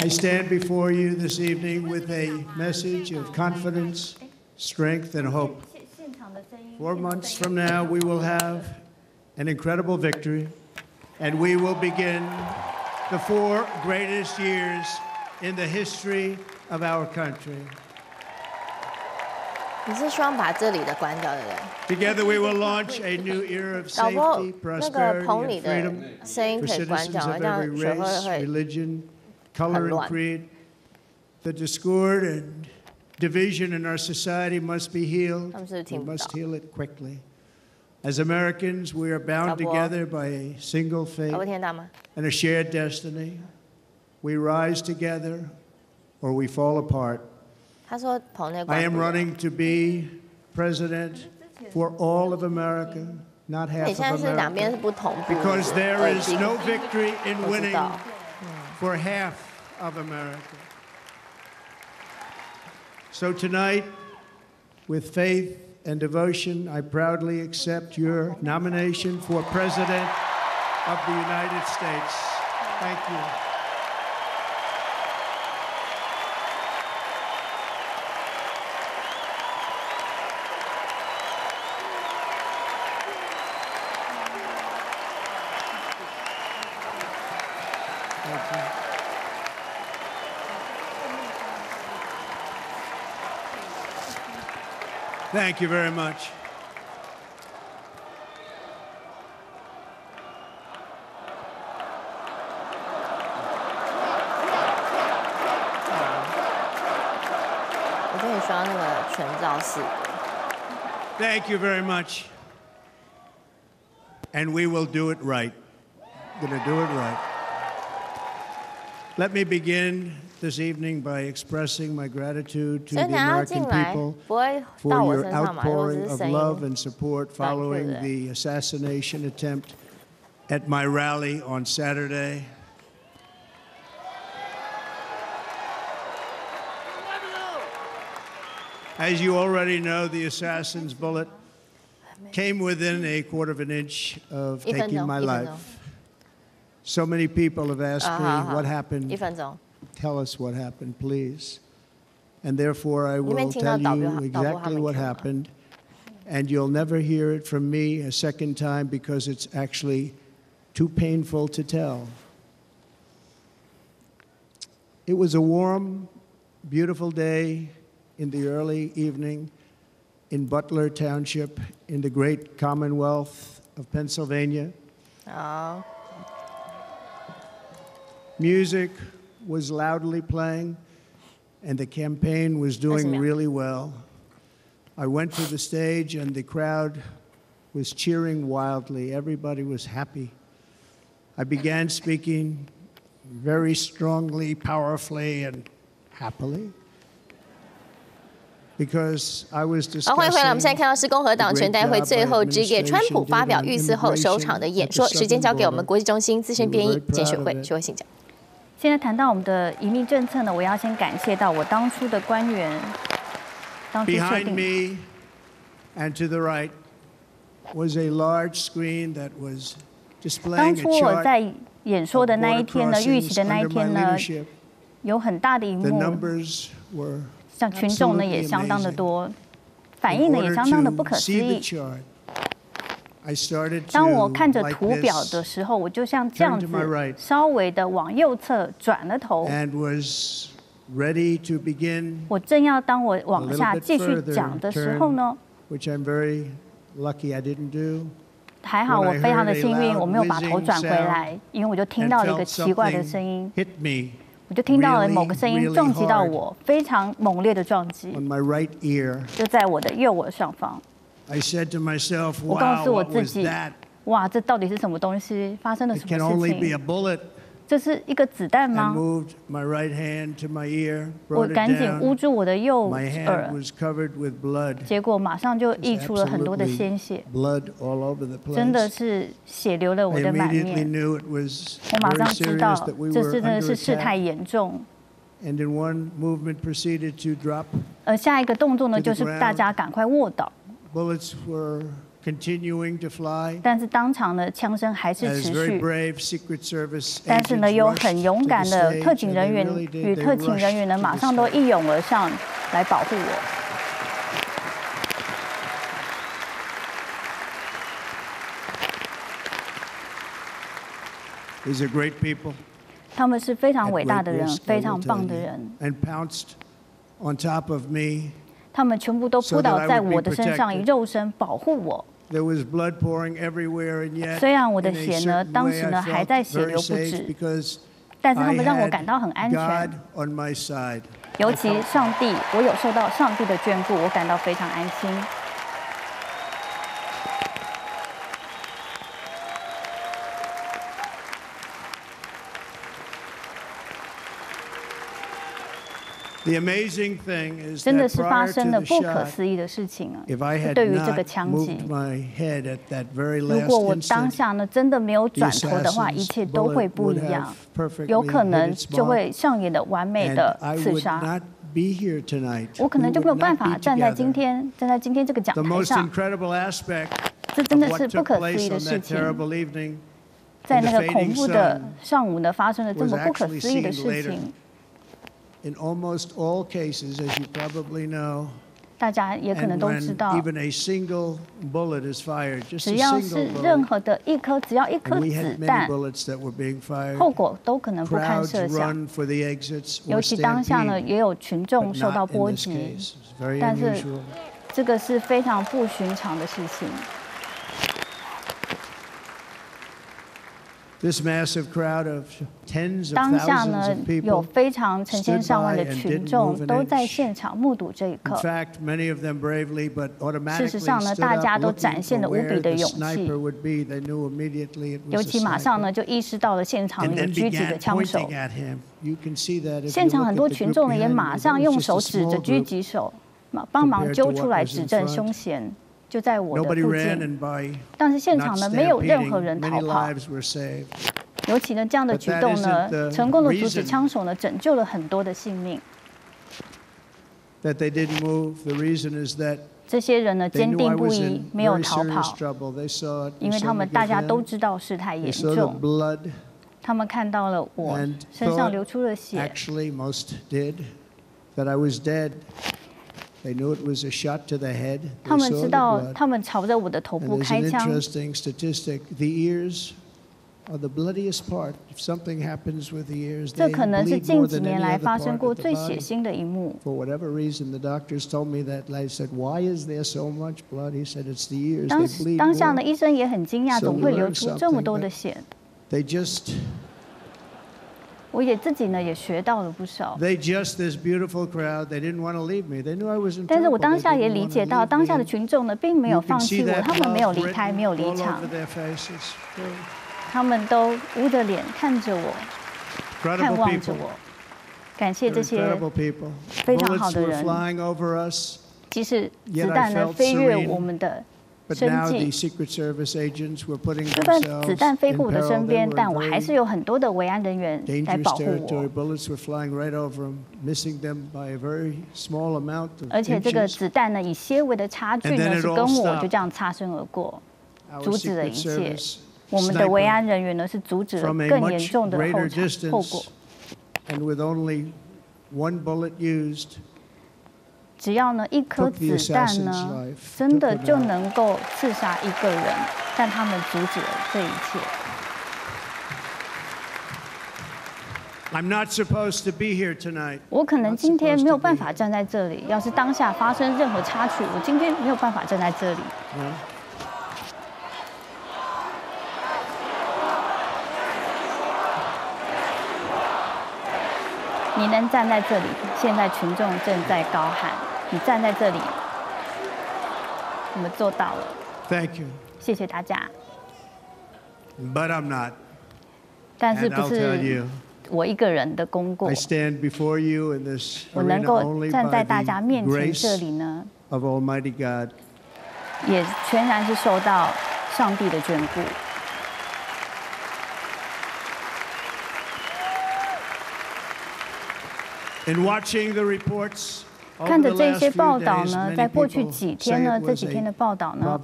I stand before you this evening with a message of confidence, strength, and hope. Four months from now, we will have an incredible victory, and we will begin the four greatest years in the history of our country. Together we will launch a new era of safety, prosperity, and freedom for citizens of every race, religion, color and creed. The discord and division in our society must be healed. We must heal it quickly. As Americans, we are bound together by a single faith and a shared destiny. We rise together or we fall apart. I am running to be president for all of America, not half of America. Because there is no victory in winning for half of America. So tonight, with faith and devotion, I proudly accept your nomination for President of the United States. Thank you. Thank you. Thank you very much. Thank you very much. And we will do it right. Gonna do it right. Let me begin this evening by expressing my gratitude to the American people for your outpouring of love and support following the assassination attempt at my rally on Saturday. As you already know, the assassin's bullet came within a quarter of an inch of taking my life. 钟， So many people have asked 啊 me 好好 what 一 happened. 分钟。 Tell us what happened, please. And therefore, I will 听到 tell 导播 you 导播他 exactly 们 what 讲吗？ happened. And you'll never hear it from me a second time because it's actually too painful to tell. It was a warm, beautiful day in the early evening in Butler Township in the great Commonwealth of Pennsylvania. 好， Music was loudly playing, and the campaign was doing Listen, ma'am. really well. I went to the stage, and the crowd was cheering wildly. Everybody was happy. I began speaking very strongly, powerfully, and happily because I was 好，欢迎回来。我们现在 discussing 看到是共和党全代会最后之夜，川普发表遇刺后首场的演说。时间交给我们国际中心资深编译简雪慧，雪慧请讲。 现在谈到我们的移民政策呢，我要先感谢到我当初的官员。Behind me and to the right was a large screen that was displaying a chart. 当初我在演说的那一天呢，预习的那一天呢，有很大的一幕，像群众呢也相当的多，反应呢也相当的不可思议。当我看着图表的时候我就像这样子稍微的往右侧转了头。ready to begin 我正要当我往下继续讲的时候呢 which i'm very lucky i didn't do 还好我非常的幸运我没有把头转回来因为我就听到了一个奇怪的声音。hit me 我就听到了某个声音撞击到我非常猛烈的撞击。my right ear 就在我的右耳上方。I said to myself, "我告诉我自己，哇，这到底是什么东西发生了什么？"事情？It 这是一个子弹吗？我赶紧捂住我的右耳，结果马上就溢出了很多的鲜血，真的是血流了我的满面。我马上知道这真的是事态严重。而，下一个动作呢，就是大家赶快卧倒。Bullets were continuing to fly. 但是当场呢，枪声还是 As 持 very 续。 brave Secret Service 但是呢， agents 有 rushed 很勇 to 敢 the 的 stage, 特警 and 人 they 员 really did. 与 They 特警人 rushed 员呢， to 马 the 上都 stage. 一涌而上来保护我。 These are great people. 他们是非常 at 伟大 great 的人 risk, I，非 will 常 tell 棒的 you, 人。 And pounced on top of me. 他们全部都扑倒在我的身上以肉身保护我。虽然我的血呢当时呢还在血流不止但是他们让我感到很安全。尤其上帝我有受到上帝的眷顾我感到非常安心。真的是发 prior 生 to 了 the 不可 shot, 思议的事情啊！if I had 对于这个 not 枪击 moved，my head at that very 如 last 果我当 instant, 下呢真的没有转头的话，一切都会不 would 一样有可能就会上演的完美的刺杀。not be here tonight. 我可能就没有办法站在今天，站在今天这个讲台上，这真的是不可思议的事情。在那个恐怖的上午呢，发生了这么不可思议的事情，in almost all cases, as you probably know. 大家也可能都知道。even a single bullet is fired, 只要是任何的一颗，只要一颗子弹.后果都可能不堪设想。尤其当下呢，也有群众受到波及但是这个是非常不寻常的事情。This massive crowd of tens of 当下呢，有非常成千上万的群众都在现场目睹这一刻。事实上呢，大家都展现得无比的勇气，尤其马上呢，就意识到了现场有狙击的枪手。现场很多群众呢，也马上用手指着狙击手帮忙揪出来指证凶嫌。就在我的附近。但是现场呢没有任何人逃跑。尤其呢这样的举动呢成功的阻止枪手呢拯救了很多的性命。这些人呢坚定不移没有逃跑。因为他们大家都知道事态严重。他们看到了我身上流出了血。They knew it was a shot to the head. 他 They 们 saw 知 the 道 blood. 他们朝着我的头 And 部 there's 开 an 枪。 interesting statistic. The ears are the bloodiest part. If something happens with the ears, 这 they 可能是 bleed 近 more 几 than 年 any 来 other 发生 part 过 of the 最血 body. 腥的一幕。 For whatever reason, the doctors told me that. I said, "Why is there so much blood?" He said, "It's the ears. 当 They 时 bleed 当下呢， more." 医生也很惊讶， So 怎么 we 会流 learned 出这么 something 多的 that- 血？ They just, 我也自己呢也学到了不少。They just this beautiful crowd. They didn't want to leave me. They knew I was 但是我当下也理解到，当下的群众呢并没有放弃我，他们没有离开，没有离场。他们都捂着脸看着我，看望着我。感谢这些非常好的人。即使子弹呢飞越我们的 now the 计， Secret Service agents were putting 就算 themselves 子弹飞 in 过我的 peril. 身 They 边， were 但 in 我还是 very 有很多的维安人员来 dangerous 保护 territory. 我。 Bullets were flying right over them, missing them by a very small amount of 而且这个 inches. 子弹呢，以些微的差距 And then 呢， it 是 all 跟我 stopped. 就这样擦身而过。 Our 阻止了 Secret 一切 Service 我们的维 sniper 安人员呢，是阻止了 from a 更严 much 重的后 greater 场后果 只要呢一颗子弹呢真的就能够刺杀一个人但他们阻止了这一切。I'm not supposed to be here tonight. 我可能今天没有办法站在这里要是当下发生任何插曲我今天没有办法站在这里。你能站在这里现在群众正在高喊。你站在这里，我们做到了，Thank you. 谢谢大家。But I'm not. 但是不是我一个人的功过 I，stand before you in this 我能 arena 够 only 站在 by 大家 the 面前 grace 这里呢，of Almighty God. 也全然是受到上帝的眷顾。In watching the reports 看着这些报道呢，在过去几天呢，这几天的报道呢，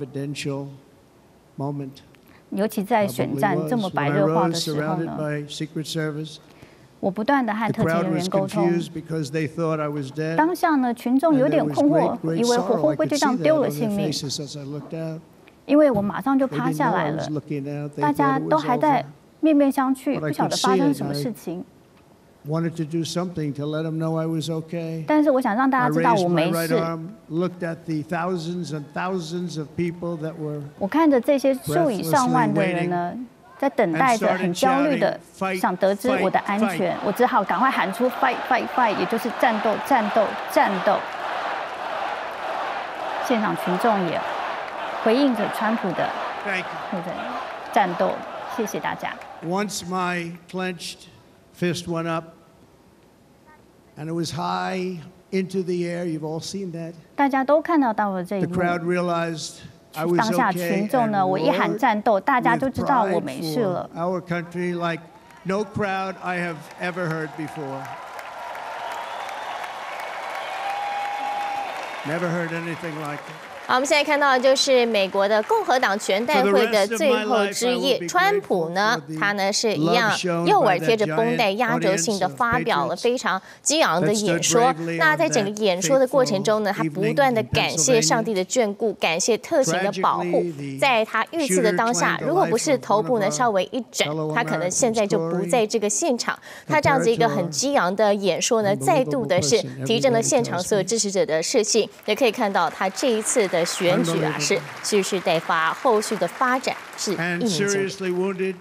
尤其在选战这么白热化的时候呢，我不断的和特勤人员沟通。当下呢，群众有点困惑，以为我会不会就这样丢了性命？因为我马上就趴下来了，大家都还在面面相觑，不晓得发生什么事情。Wanted to do something to let them know I was okay. 但是我想让大家知道我没事。Looked at the thousands and thousands of people that were 我看着这些数以上万的人呢，在等待着，很焦虑的想得知我的安全。我只好赶快喊出 fight fight fight，也就是战斗战斗战斗。现场群众也回应着川普的或者战斗。谢谢大家。Once my clenched fist went up and it was high into the air. You've all seen that. 大家都看到到了这一 The 幕。crowd realized I was 当下 okay 群众呢， and 我一喊 roared 战斗，大家就 with 知道我 pride 没事 for 了。 Our country like no crowd I have ever heard before. Never heard anything like it. 好，我们现在看到的就是美国的共和党全代会的最后之夜。川普呢，他呢是一样右耳贴着绷带，压轴性的发表了非常激昂的演说。那在整个演说的过程中呢，他不断的感谢上帝的眷顾，感谢特勤的保护。在他遇刺的当下，如果不是头部呢稍微一枕，他可能现在就不在这个现场。他这样子一个很激昂的演说呢，再度的是提振了现场所有支持者的士气。也可以看到他这一次。的选举啊，是蓄势待发，后续的发展是一鸣惊人。